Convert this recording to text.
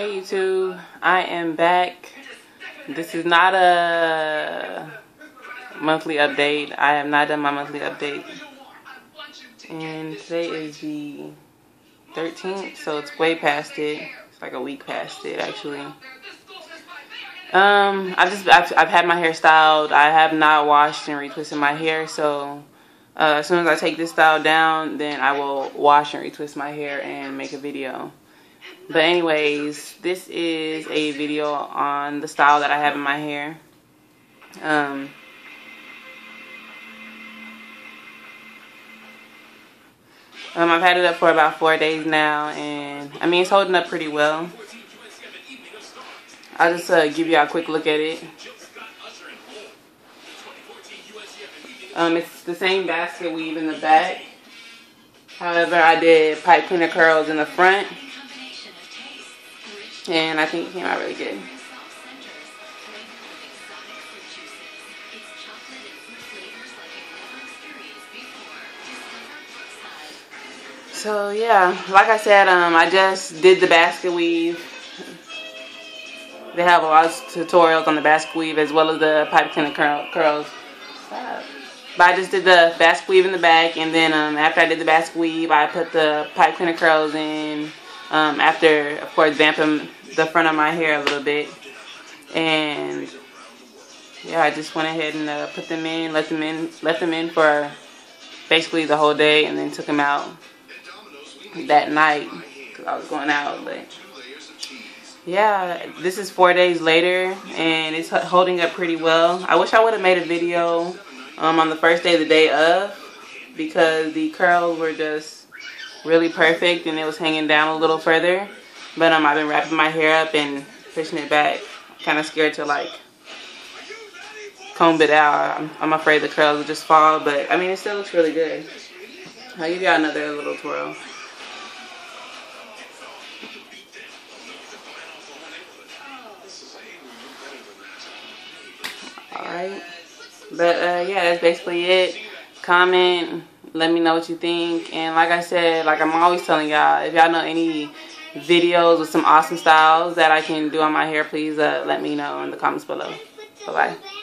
Hey YouTube, I am back. This is not a monthly update. I have not done my monthly update. And today is the 13th, so it's way past it. It's like a week past it actually. Um, I just I've, I've had my hair styled. I have not washed and retwisted my hair, so uh, as soon as I take this style down, then I will wash and retwist my hair and make a video. But anyways, this is a video on the style that I have in my hair. Um, um, I've had it up for about four days now, and I mean, it's holding up pretty well. I'll just uh, give you a quick look at it. Um, it's the same basket weave in the back. However, I did pipe cleaner curls in the front. And I think it came out really good. So yeah, like I said, um, I just did the basket weave. They have a lot of tutorials on the basket weave as well as the pipe cleaner curl curls. But I just did the basket weave in the back, and then um, after I did the basket weave, I put the pipe cleaner curls in. Um, after, of course, vamping the front of my hair a little bit, and yeah, I just went ahead and uh, put them in, let them in, let them in for basically the whole day, and then took them out that night because I was going out. But yeah, this is four days later, and it's holding up pretty well. I wish I would have made a video um, on the first day, of the day of, because the curls were just really perfect and it was hanging down a little further. But um, I've been wrapping my hair up and pushing it back. Kind of scared to like comb it out. I'm, I'm afraid the curls will just fall, but I mean, it still looks really good. I'll give you another little twirl. Alright. But uh, yeah, that's basically it. Comment, let me know what you think. And like I said, like I'm always telling y'all, if y'all know any videos with some awesome styles that I can do on my hair, please uh, let me know in the comments below. Bye-bye.